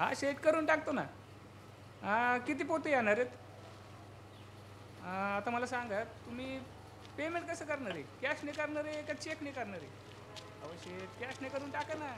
हा शेट करून टाकतो ना. हा किती पोते येणार आहेत? आता मला सांगा तुम्ही पेमेंट कसं करणार आहे? कॅशने करणार आहे का चेकने करणार आहे? अवश्य कॅशने करून टाका ना.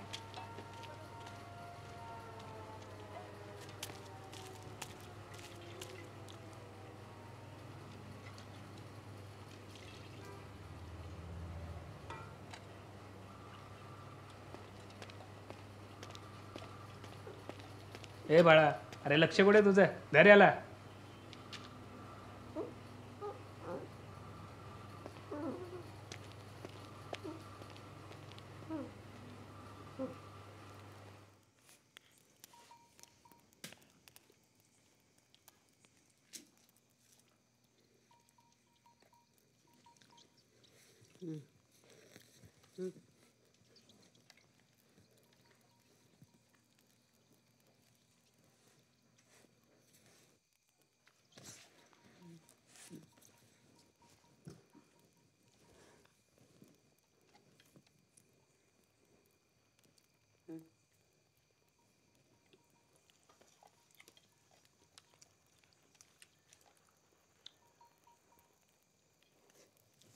ए बाळा अरे लक्ष कुठे तुझं?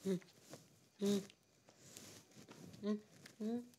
응. 응. 응. 응.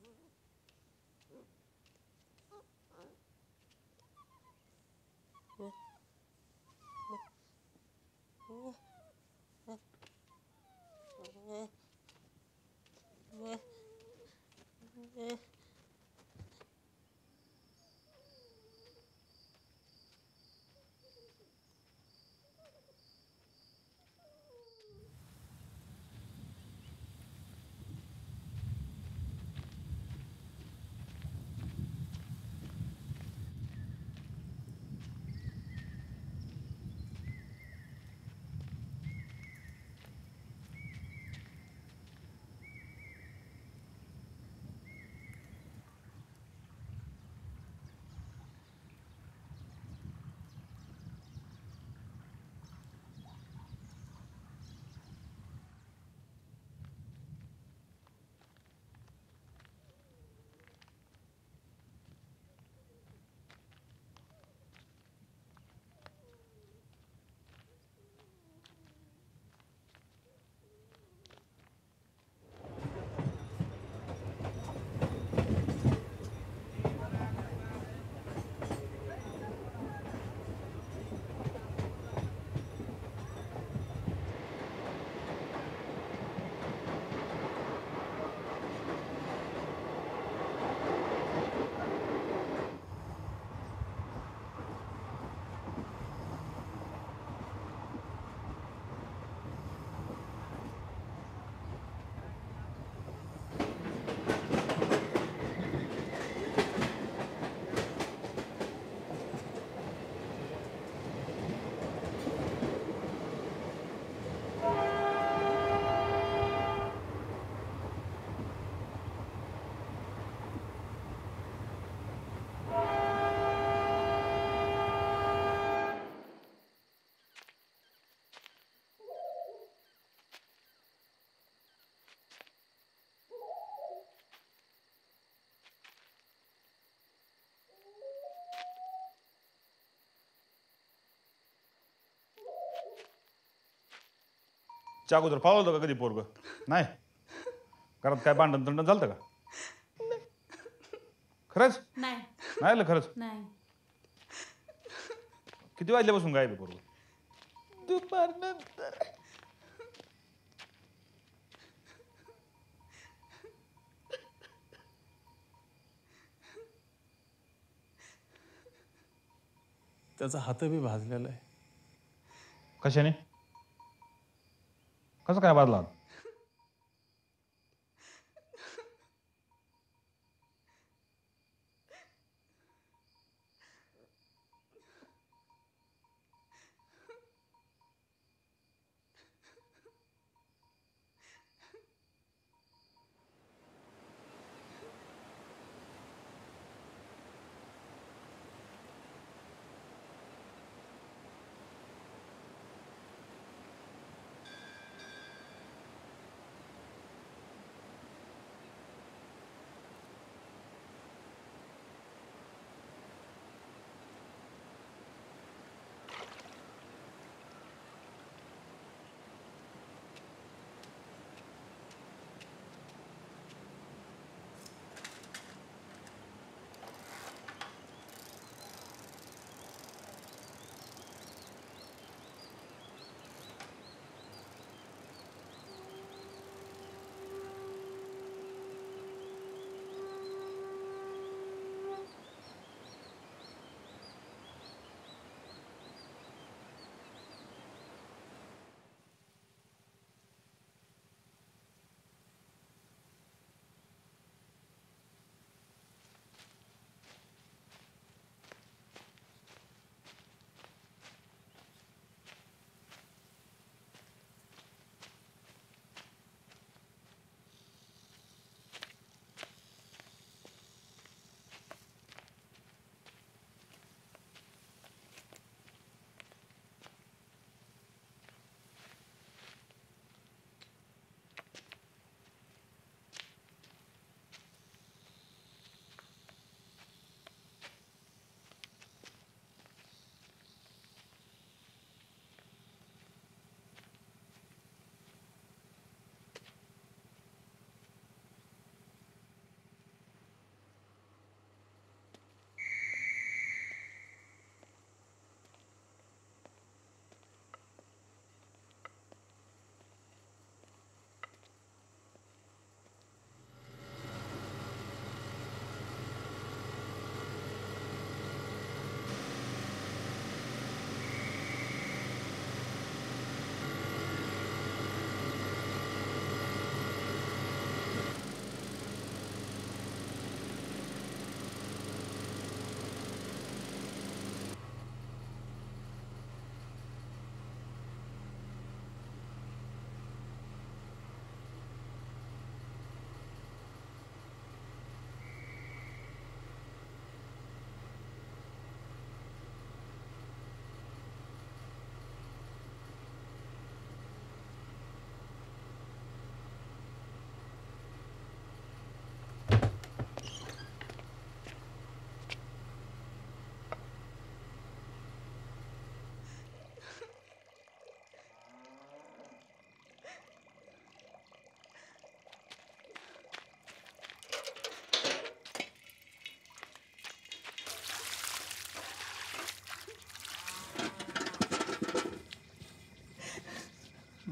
Yeah. च्या अगोदर पावलं होतं का कधी पोरग? नाही. घरात काय भांडण तंडण झालं का? खरंच? नाही. नाही आलं खरंच? नाही. किती वाजल्यापासून गायब आहे पोरग? दुपारनंतर त्याचा हात बी भाजलेला आहे. कशाने? कसं काय बाजला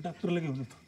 डॉक्टरला घेऊन येतो.